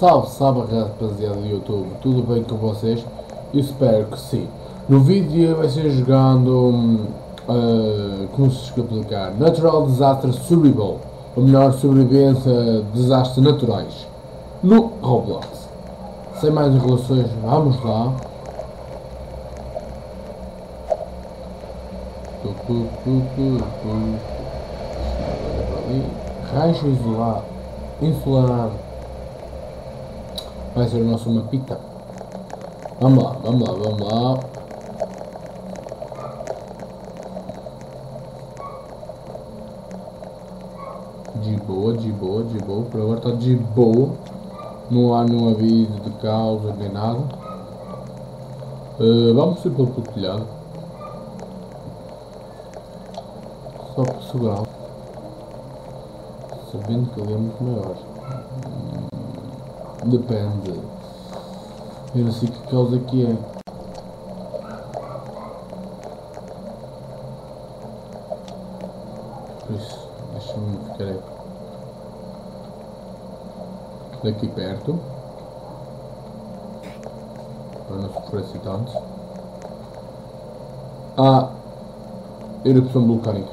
Salve, salve rapaziada do YouTube, tudo bem com vocês? Eu espero que sim. No vídeo vai ser jogando, uh, como se explicar, Natural Disaster Survival, ou melhor, sobrevivência de desastres naturais, no Roblox. Sem mais enrolações, vamos lá. Rancho isolado, ensolarado. Vai ser o nosso mapita. Vamos lá, vamos lá, vamos lá. De boa, de boa, de boa. Por agora está de boa. Não há nenhum aviso de causa nem nada. Uh, vamos ir pelo telhado. Só para segurar. Sabendo que ele é muito maior. Depende. Eu não sei que causa que é. Por isso, deixa-me ficar aqui. daqui perto. Para não sofrer tanto. Ah, erupção vulcânica.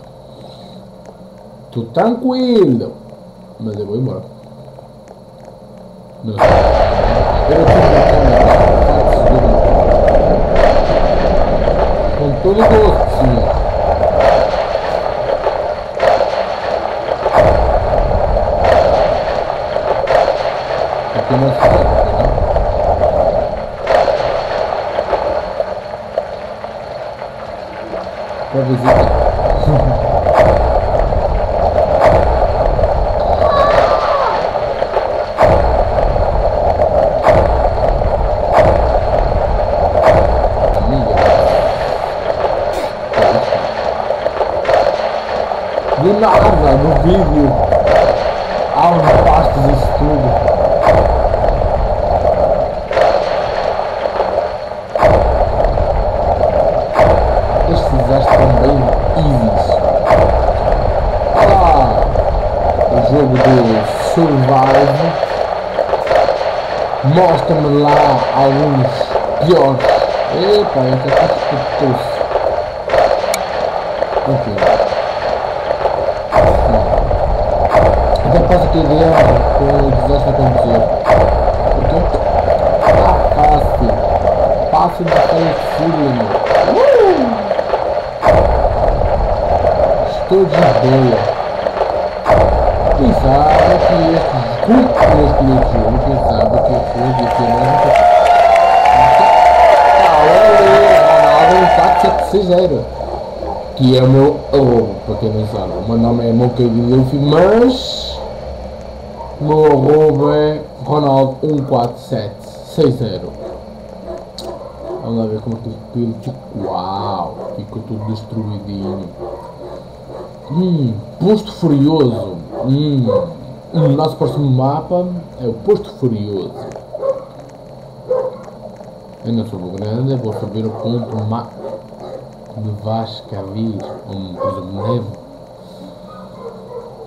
Estou tranquilo, mas eu vou embora. Não. Erupção vulcânica. Com todo gosto, sim. Aqui não se sabe, né? Pra visita. Amiga. Do nada, no vídeo. Há uns pastos disso tudo. Estes desastres são bem easy. Ah, o jogo do Survive mostra-me lá alguns piores. Epa, eu até escutou-se. Enfim. Posso ter ideia com o desastre acontecer. Tá fácil. Fácil de meu. Uh! Estou de. Quem sabe que estes cúpulas que eu quem sabe que de que não Ronaldo tá 760 que é o meu arroba, para quem não sabe. O meu nome é Moncadinho Luffy, mas meu arroba é Ronaldo14760. Vamos lá ver como que ele ficou. Uau, ficou tudo destruidinho. Hum, Posto Furioso. Hum, o nosso próximo mapa é o Posto Furioso. Eu não sou grande, vou saber o ponto ma de Vascavir, ou por exemplo, neve.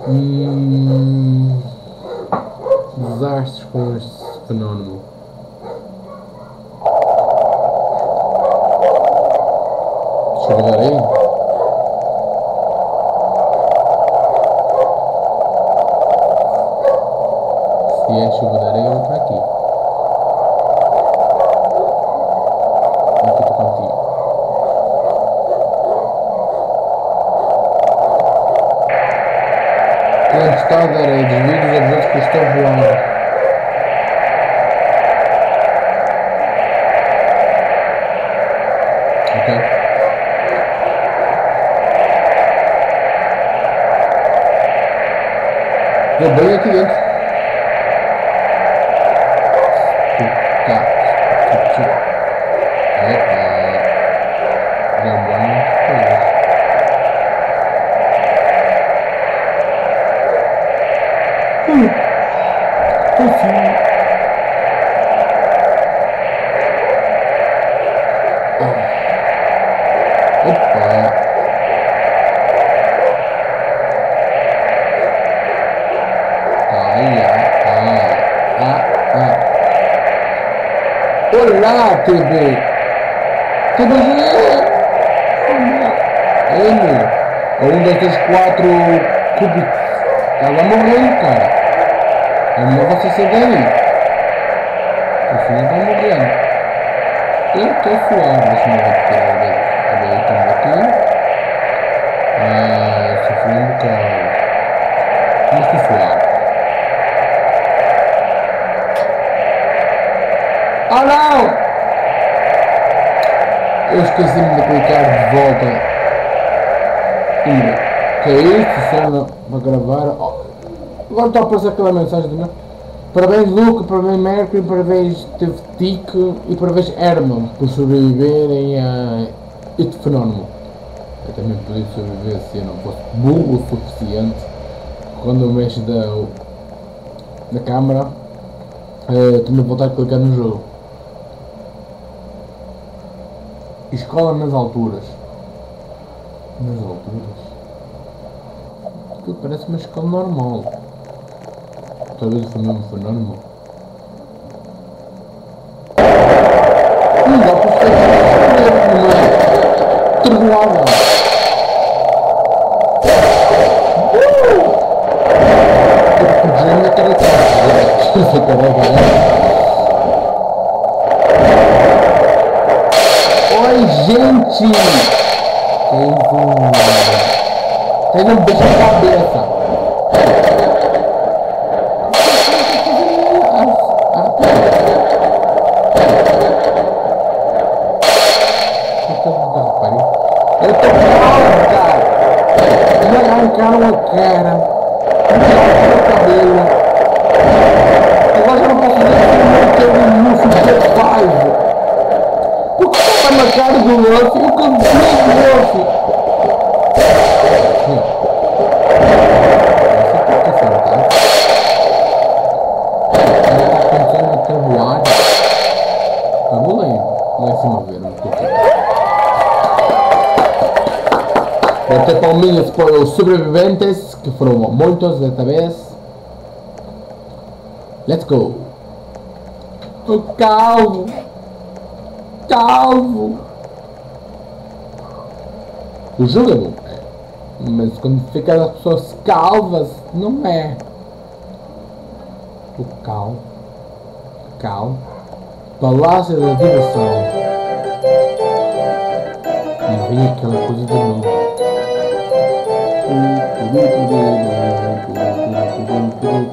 Hum, desastres com este fenómeno. Chuva de areia? Se é chuva de areia, eu para aqui. Aqui estou contigo. Tempestade de areia, desvio dos objetos que estão voando. Ok. Deu bem aqui dentro. Tá. Epa. Deu bem. Foi isso. Hum. Assim. Opa. Ai, ai, ai. Ah, ah. Olá, TV! TVG! N! Um, dois, três, quatro cubits. Ela morreu, cara. É melhor você ser daí. Você não tá morrendo. Eu tô suave, deixa eu ver a veículo aqui. Ah, sofri um bocado. Mas tô suave. Oh não! Eu esqueci-me de clicar de volta. Hum, que é isso? Só para gravar. Oh. Agora está a aparecer aquela mensagem de. Parabéns Luke, parabéns Mercury, parabéns Tico e parabéns Herman por sobreviverem a este fenómeno. Eu também podia sobreviver se eu não fosse burro o suficiente quando eu mexo da, da câmera uh, também voltar a clicar no jogo. Escola nas alturas. Nas alturas? Aquilo parece uma escola normal. Talvez foi mesmo fenómeno. Não dá para fazer. Podia me acarretar. Se carregar. Oi, gente! Teve um. Na cabeça. Eu tô calmo, cara! Me arrancaram a cara, me tiraram o cabelo. Agora já não posso eu tenho um Luffy G5. Por que tá cara do Luffy? Eu cansei do Luffy. Palminhas para os sobreviventes, que foram muitos desta vez. Let's go! O calvo! Calvo! O jogo é bom, mas quando fica as pessoas calvas, não é. O cal. Cal. Palácio da Diversão. E vem aquela coisa de novo.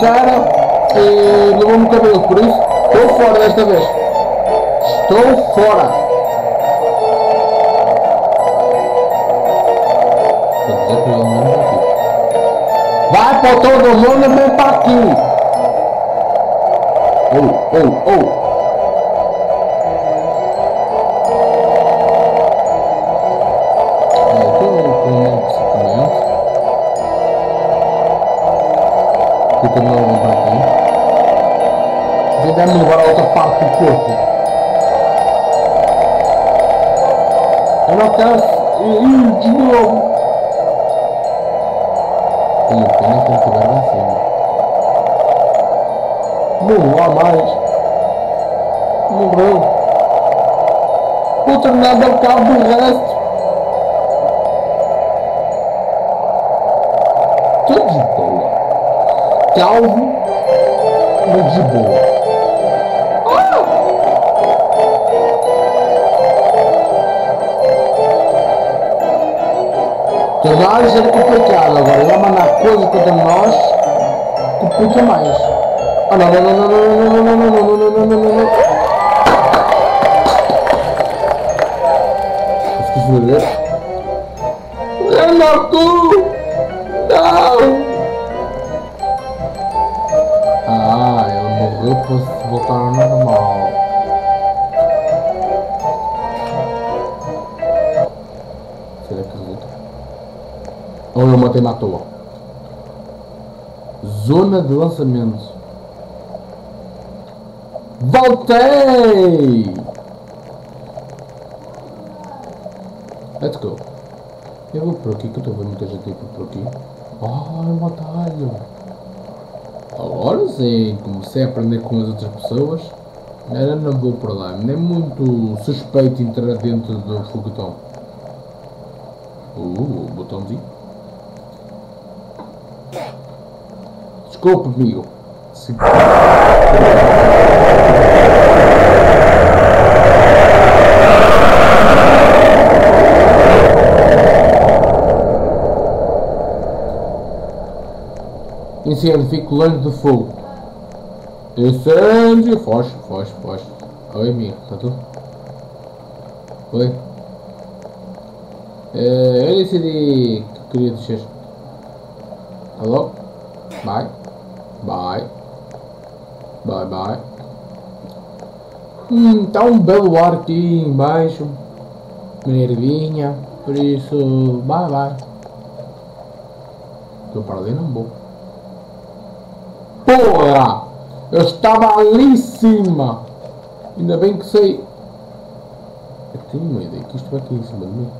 cara e levou-me o cabelo, por isso estou fora desta vez. Estou fora. Vai para todo mundo vem para aqui. Oh, oh, oh. Devemos levar a outra parte do corpo. Eu não quero ir de novo. Tenho pena que lá em cima. Não há mais. Morreu. Vou de dar cabo do resto. Tudo de boa. Calvo, mas de boa. Nós é complicado, agora vai mandar coisa contra nós, complica mais. Ah, não, não, não, não, não, não, não, não, não, não, não, não, não, não. Esqueci de ver. Renato! Não! Ah, ela morreu para voltar ao normal. À toa? Zona de lançamento. Voltei! Let's go. Eu vou por aqui, que eu estou ver muita gente por aqui. Ah, é um atalho. Agora sim, comecei a aprender com as outras pessoas. Era não vou por lá. É muito suspeito entrar dentro do foguetão. Uh, botãozinho. Desculpa, amigo. Se... Incêndio, fico longe do fogo. Incêndio, foge, foge, foge. Oi, amigo, tá tudo? Oi. É, eu decidi que queria descer. Alô? Bye. Bye. Bye, bye. Hum, tá um belo ar aqui embaixo. Uma ervinha. Por isso, bye, bye. Eu para ali não vou. Porra! Eu estava ali em cima! Ainda bem que sei. Eu tenho uma ideia que isto vai aqui em cima de mim.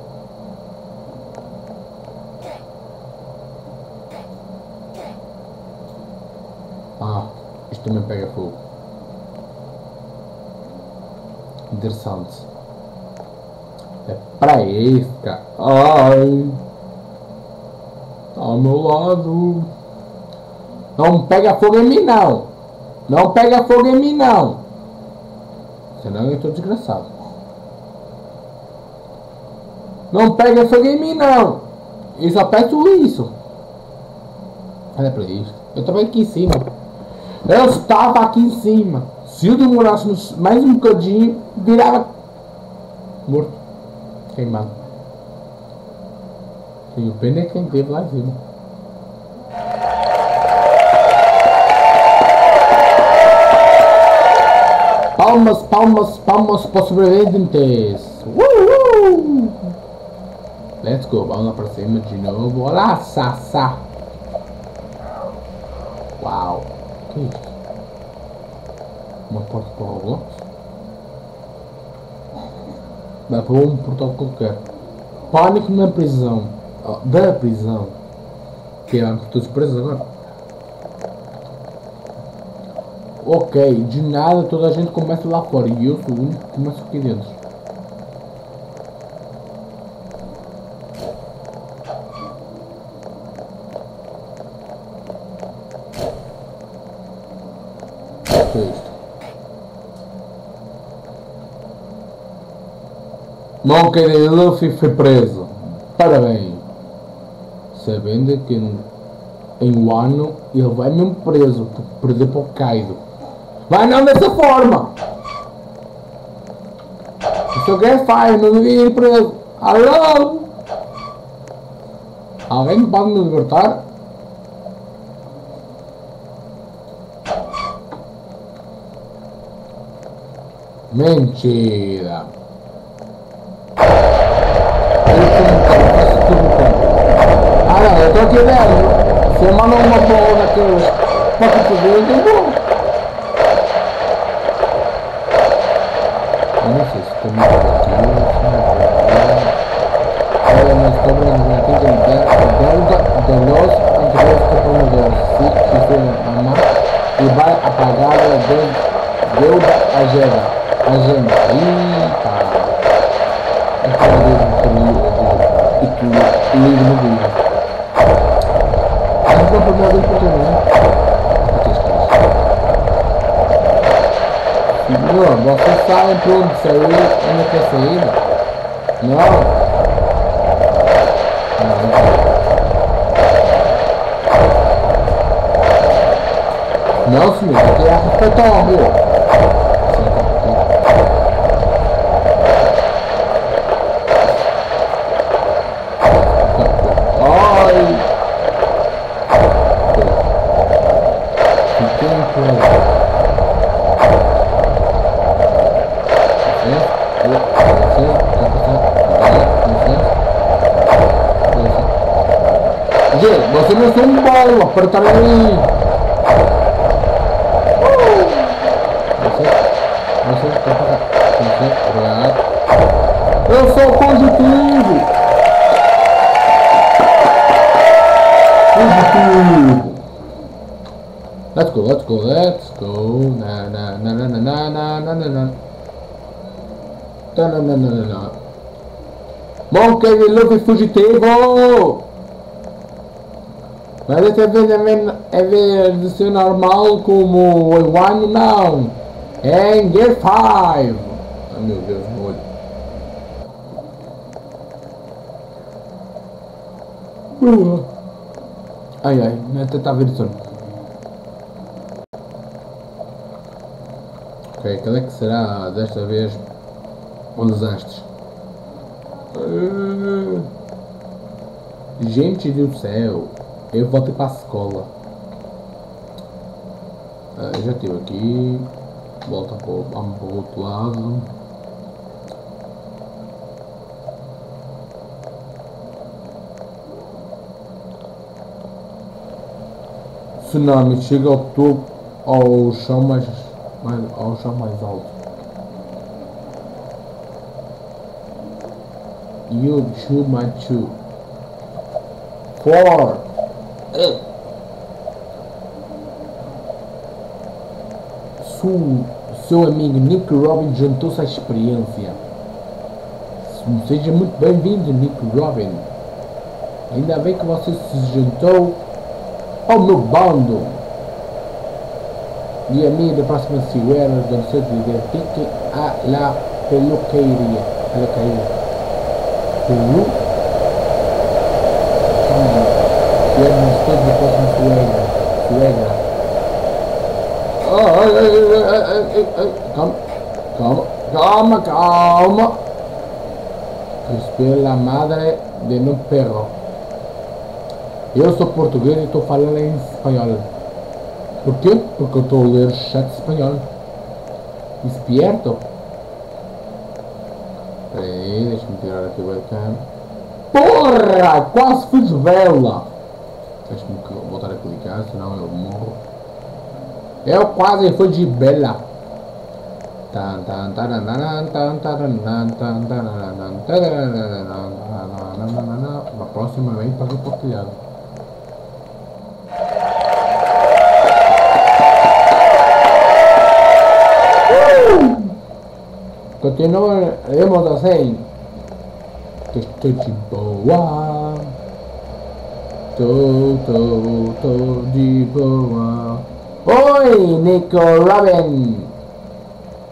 Ah, isto também pega fogo. Interessante. É para isso, cara. Ai! Tá ao meu lado. Não pega fogo em mim, não. Não pega fogo em mim, não. Senão eu estou desgraçado. Não pega fogo em mim, não. Eu só peço isso. Olha para isso. Eu estava aqui em cima. Eu estava aqui em cima. Se eu demorasse mais um bocadinho, virava morto. Queimado. E o pena é quem teve lá em cima. Palmas, palmas, palmas para os sobreviventes. Uhul! Let's go, vamos lá para cima de novo. Olá, Sassá. Uau. Que isso? Uma porta para o Roblox? Dá para um portal qualquer. Pânico na prisão. Oh, da prisão. Que é todos presos agora. Ok, de nada toda a gente começa lá fora e eu sou o único que começa aqui dentro. D. Luffy foi preso. Parabéns. Sabendo que em, um ano ele vai mesmo preso por perder para o Kaido. Mas não dessa forma! Isso que é faz, não devia ir preso. Alô? Alguém pode me libertar? Mentira! Tanto aqui velho, eu mandou uma boa que eu posso fazer, eu tenho Eu não sei se estou me Olha, nós estamos aqui de deuda de los ingressos que vamos ver se quiser amar e vai apagar a deuda agenda. Agenda. Ih, caralho. É que eu ligo no nada eu tô vendo. Não, você só entrou, saiu, ainda quer saída. Não. Não, senhor, eu quero respeitar o amor. Você, você não é um bolo, apertar aí! Você, você, você, obrigado. Eu sou positivo! Positivo! Let's go, let's go, let's go. Na na na na na na na na na na. Na na na na na na. Monkey Luffy fugitivo! Mas dessa vez é ver, é ver de ser normal como o One não. É em Gear 5. Ai meu Deus, meu olho. Uh. Ai ai, até ver sono. Ok, qual é que será desta vez um desastre? Uh, gente do céu, eu voltei para a escola. Ah, já estive aqui, volta para o, outro lado. Tsunami chega ao topo, ao chão mais, mais, ao chão mais alto. My chew. Four. Su, seu amigo Nick Robin juntou-se à experiência. Seja muito bem-vindo, Nick Robin. Ainda bem que você se juntou ao meu bando. E a minha da próxima do seu dizer, fique a la peluqueria. Peluqueria. Pelu? Calma. Próxima suegra. Suegra. Ai, ai, ai, ai, ai, ai. Calma. Calma. Calma, calma. Respira la madre de un perro. Eu sou português e estou falando em espanhol. Por quê? Porque eu estou a ler chat espanhol. Espierto. Peraí, deixa-me tirar aqui o webcam. Porra! Quase fiz vela! nada, senão eu morro. Eu quase fui de Bela. Na próxima vem para o português. Continuaremos assim. Que estou de boa. to to to di boa oi Nico Robin.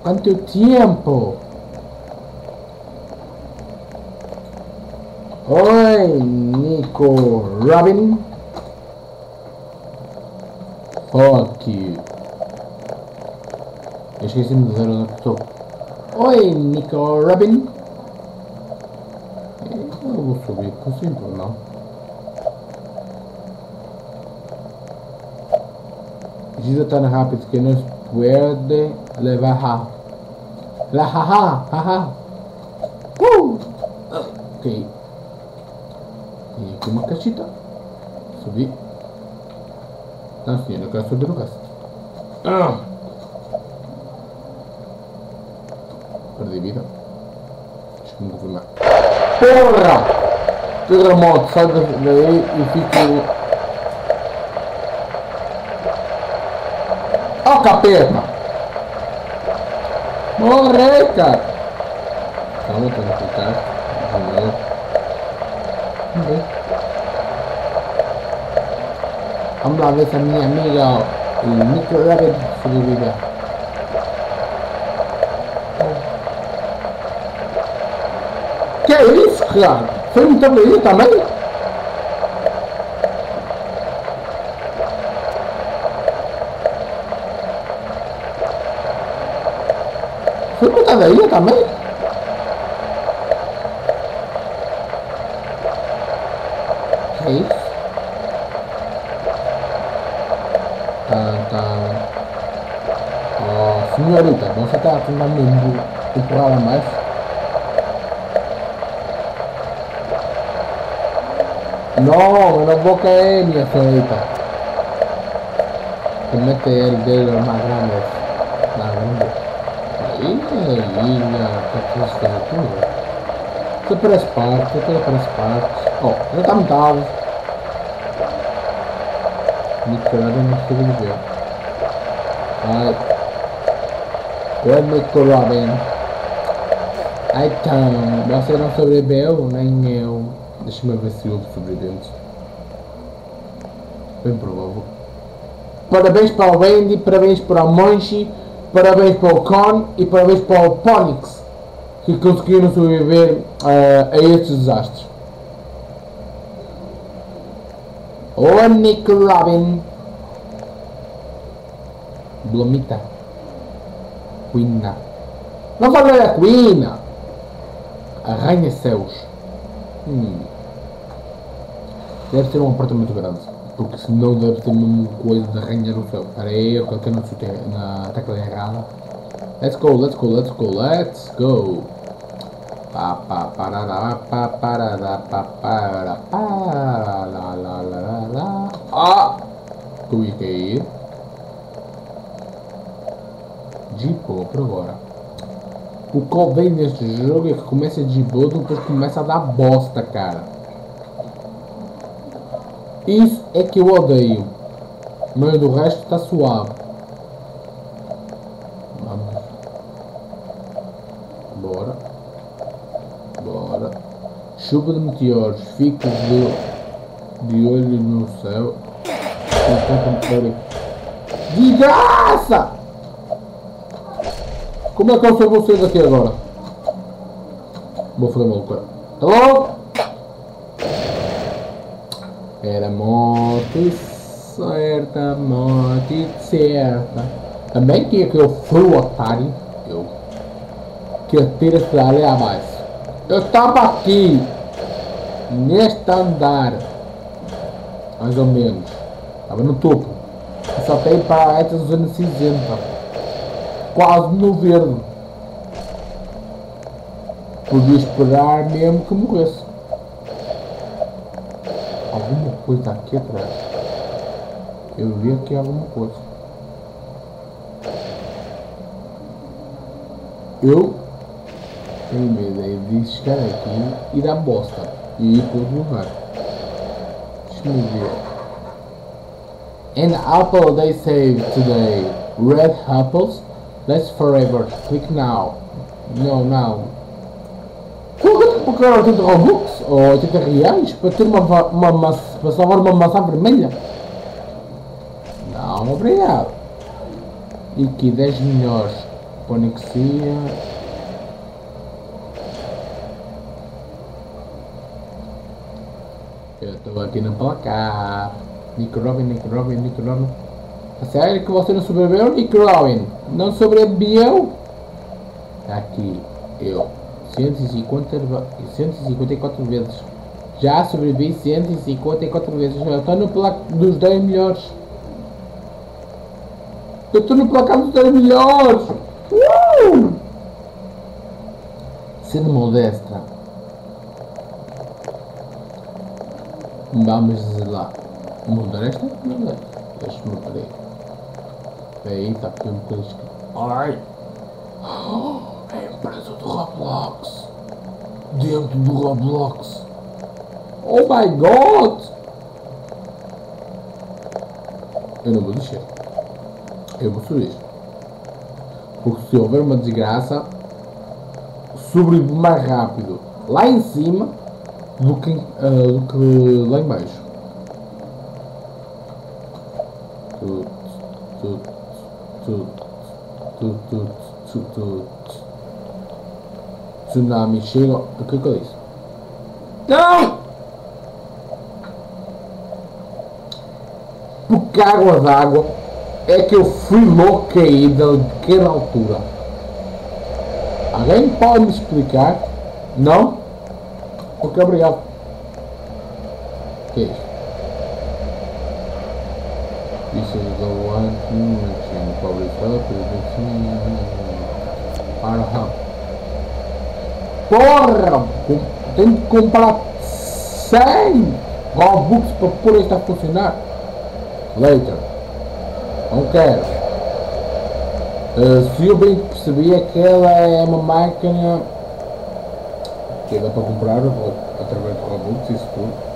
Quanto tempo. Oi Nico Robin. Fuck you acho que esse zero da oi Nico Robin. Eu vou subir por cima no? despedida tan rápido que nos puede levar. La jaja, jaja. Uh. Ok. Y aquí una cachita. Subí. Están haciendo caso de drogas. Ah. Perdí vida. Deixa-me confirmar. Porra! Pedra moto, sai daí e fica Toca a perna. Morreu, cara. Calma pra não clicar. Não. Não. Vamos lá ver se a minha amiga, o micro-level sobrevive. Que é isso, cara? Foi um tabuleiro também? Cadeia também? Que é isso? Tá, tá. Oh, senhorita, você tá a tentar me empurrar a mais? Não, eu não vou cair, minha feita. Que mete el dedo más grande. Aí, minha, tá fazer tudo. Você parece parte, você parece parte. Ó, oh, já tá montado. Nick Robin não consigo ver. Vai. O Nick Robin. Então, você não sobreviveu, nem eu. Deixa-me ver se houve sobreviventes. Bem provável. Parabéns para o Andy, parabéns para o Monchi, parabéns para o Con e parabéns para o Ponix que conseguiram sobreviver uh, a estes desastres. O Nick Robin. Blomita. Queen. Não fala da Queen. Arranha-céus. Hum. Deve ter um apartamento grande. Porque senão deve ter uma coisa de arranhar o céu. Espera aí, eu coloquei na tecla errada. Let's go, let's go, let's go, let's go. Pa pa parará, pa parará, pa para, pa la la la la la. Ah! Ia cair. Jipou por agora. O que vem neste jogo é que começa de boa, depois começa a dar bosta, cara. Isso é que eu odeio. Mas do resto está suave. Vamos. Bora. Bora. Chuva de meteoros. Fica de, de olho no céu. De graça! Como é que eu sou vocês aqui agora? Vou fazer uma loucura. Tá bom? Era morte certa, morte certa. Também tinha que eu fui otário, eu, que eu tiro ali abaixo. Eu estava aqui, neste andar, mais ou menos. Estava no topo. Eu só tenho para essa zona cinzenta. Quase no verde. Podia esperar mesmo que morresse alguma coisa aqui atrás. Eu vi aqui alguma coisa. Eu tenho medo de chegar aqui e dar bosta e ir para outro lugar. Deixa eu ver. An apple they save today. Red apples. That's forever. Click now. No, now porque era 80 Robux ou 80 reais para ter uma, uma, uma para salvar uma maçã vermelha? Não, obrigado. E que 10 melhores. Ponexia. Eu estou aqui no placar. Nick Robin, Nick Robin, Nick Robin. A sério que você não sobreviveu, Nick Robin? Não sobreviveu? Aqui, eu. 150, 154 vezes. Já sobrevivi 154 vezes. Já estou no placar dos 10 melhores. Eu estou no placar dos 10 melhores. Uh! Sendo modesta. Vamos lá. Modesta? Modesta. Deixa-me ver. Aí está um bocadinho. Alright. Empresa do Roblox. Dentro do Roblox. Oh my god! Eu não vou descer. Eu vou subir. Porque se houver uma desgraça, sobrevivo mais rápido lá em cima do que, uh, do que lá embaixo. Tudo, tudo, tudo, tudo, tudo, tudo. Tsunami chega. O que, que eu disse? Não! Porque a água d'água é que eu fui louco cair daquela altura. Alguém pode me explicar? Não? Ok, obrigado. O que é? Isso é the one machine probably Para Porra! Tenho que comprar 100 Robux para pôr isto a funcionar. Later. Não quero. Uh, se eu bem percebi, aquela é uma máquina que dá para comprar através de Robux, isso tudo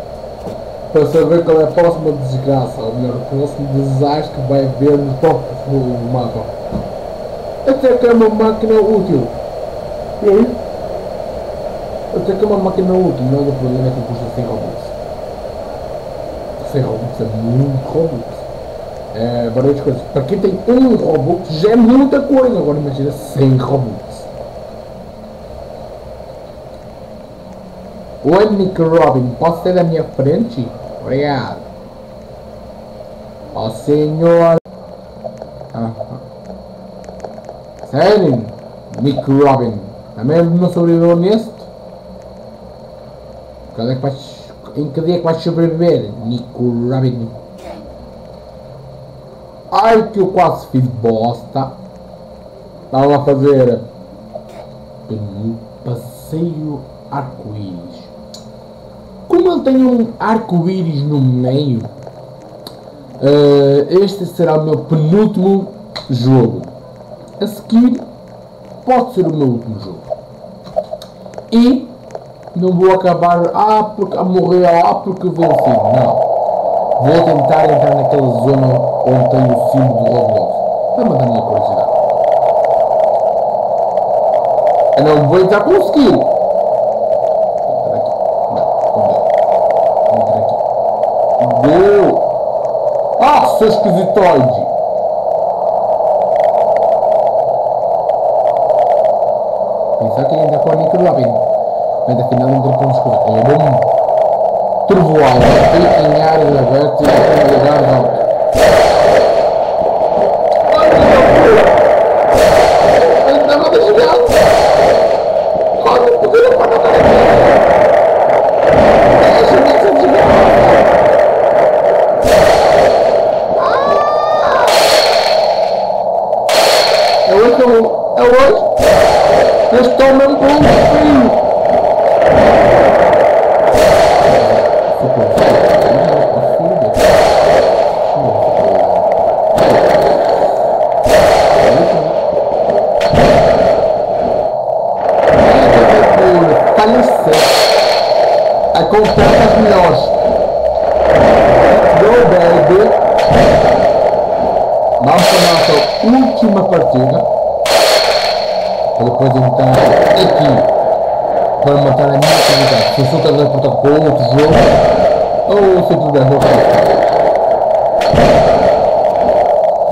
para saber qual é a próxima desgraça, ou melhor, o próximo desastre que vai haver no próprio mapa. Até que é uma máquina útil. E aí? Até que é uma máquina útil, não é problema é que custa 100 Robux. 100 Robux é muito Robux. É, várias coisas. Para quem tem um Robux já é muita coisa, agora imagina 100 Robux. Oi, Nick Robin, posso ser da minha frente? Obrigado. Ó senhor. Ah. Sério? Nick Robin. Também não sobreviveu neste? Quando é que vais, em que dia que vais sobreviver, Nick Robin? Ai que eu quase fiz bosta. Estava a fazer um passeio arco-íris. Como ele tem um arco-íris no meio, uh, este será o meu penúltimo jogo. A seguir, pode ser o meu último jogo. E não vou acabar, ah, porque morreu, ah, porque venci. Não. Vou tentar entrar naquela zona onde tem o símbolo do Roblox. Para mandar a minha curiosidade. Eu não vou entrar com o skill. seu esquisitoide. Pensar que ainda com micro lá bem. Mas afinal não tem como escolher. É bom. Trovoada. Em áreas abertas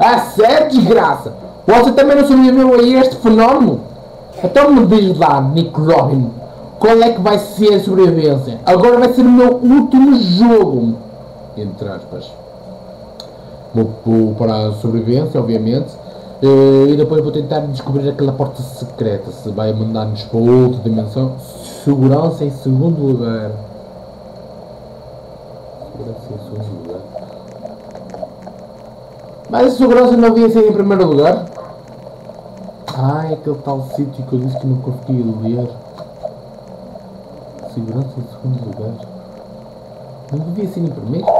Ah, sério, desgraça? Você também não sobreviveu a este fenómeno? Então me diz lá, Nick Robin, qual é que vai ser a sobrevivência? Agora vai ser o meu último jogo. Entre aspas. Vou, para a sobrevivência, obviamente. Eh, e depois vou tentar descobrir aquela porta secreta. Se vai mandar-nos para outra dimensão. Segurança em segundo lugar. Mas a segurança não havia sido em primeiro lugar? Ah, é aquele tal sítio que eu disse que não conseguia ler. Segurança em segundo lugar. Não devia ser em primeiro?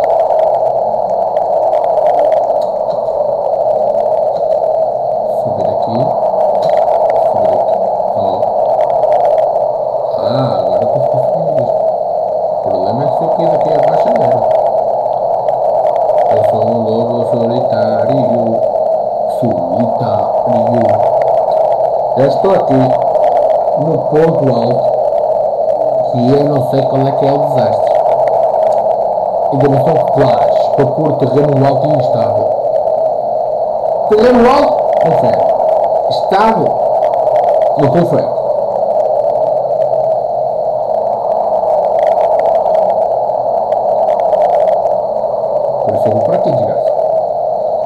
estou aqui no ponto alto e eu não sei qual é que é o desastre. Ainda não são claras para pôr terreno alto e instável. Terreno alto, confere. Estável, não confere.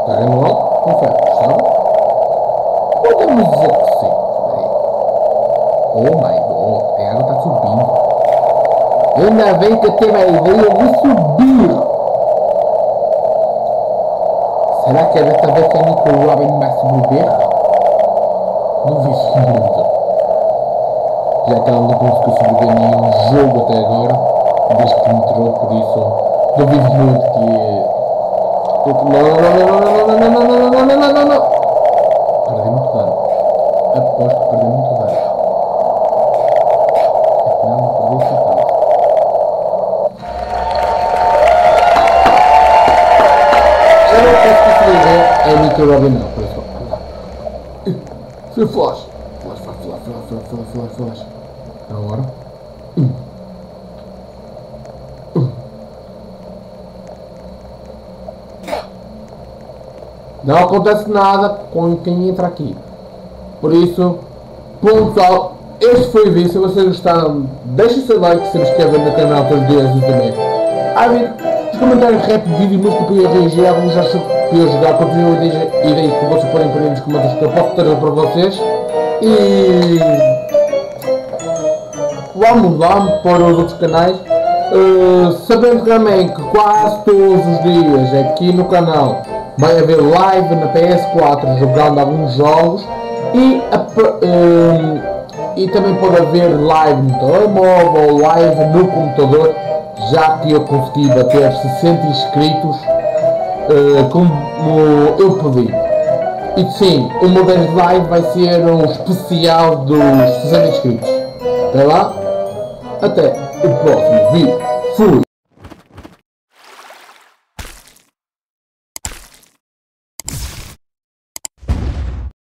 Terreno alto, confere, estável? Podemos dizer que sim. Ainda bem que eu tive a ideia de subir. Será que é desta vez que a Nico Robin vai se mover? Duvido muito. Já que ela não conseguiu sobreviver nenhum jogo até agora, desde que entrou, por isso duvido muito que. Não, não, não, não, não, não, não, não, não, não, não, não, não, não. Perdi Nico Robin, não, flash. Flash, flash, flash, flash, flash, flash, flash. Agora. Não acontece nada com quem entra aqui. Por isso, bom pessoal, este foi o vídeo. Se vocês gostaram, deixem seu like, se inscrevam no canal todos os dias e também. Ah, nos comentários rap vídeo muito que eu podia reagir, alguns já podia jogar, continuem a ideias que vocês podem pôr nos comentários que eu posso trazer para vocês. E vamos lá para os outros canais. Uh, sabendo também que quase todos os dias aqui no canal vai haver live na PS4 jogando alguns jogos e, a, uh, e também pode haver live no telemóvel, live no computador, já que eu consegui bater 60 inscritos uh, como eu pedi. E sim, meu das live vai ser um especial dos 60 inscritos. Até lá, até o próximo vídeo. Fui!